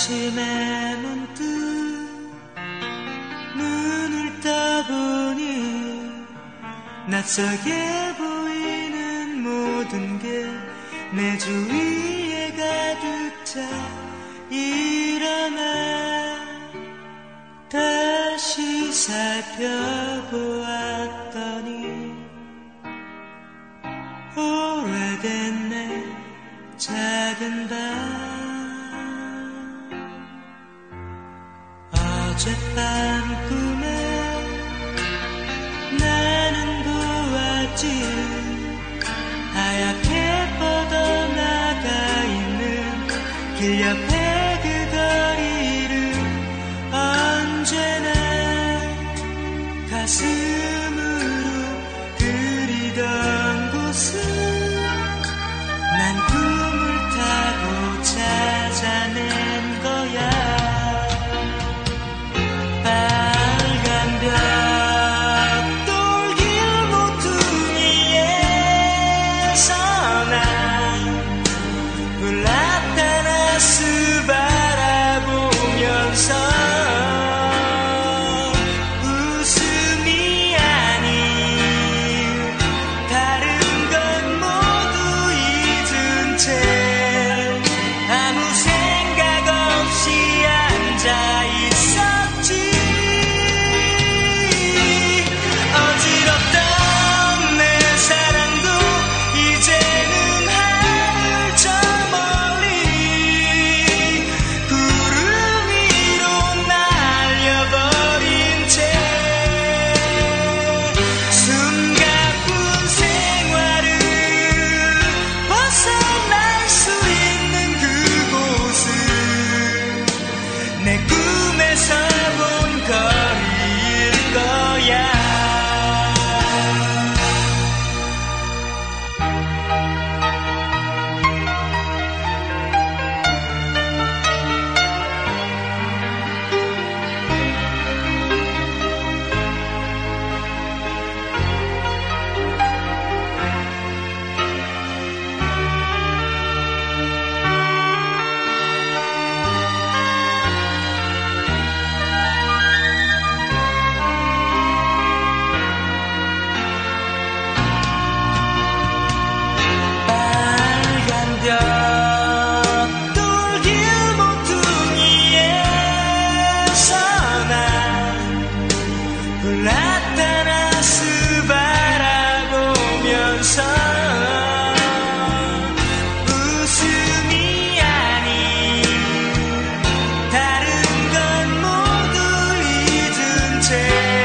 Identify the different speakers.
Speaker 1: 아침에 문득 눈을 떠보니 낯설게 보이는 모든 게 내 주위에 가득 차 일어나 다시 살펴보았더니 오래된 내 작은 방 어젯밤 꿈에 나는 보았지 하얗게 뻗어나가 있는 길 옆에 그 거리를 언제나 가슴으로 그리던 곳을 soon. take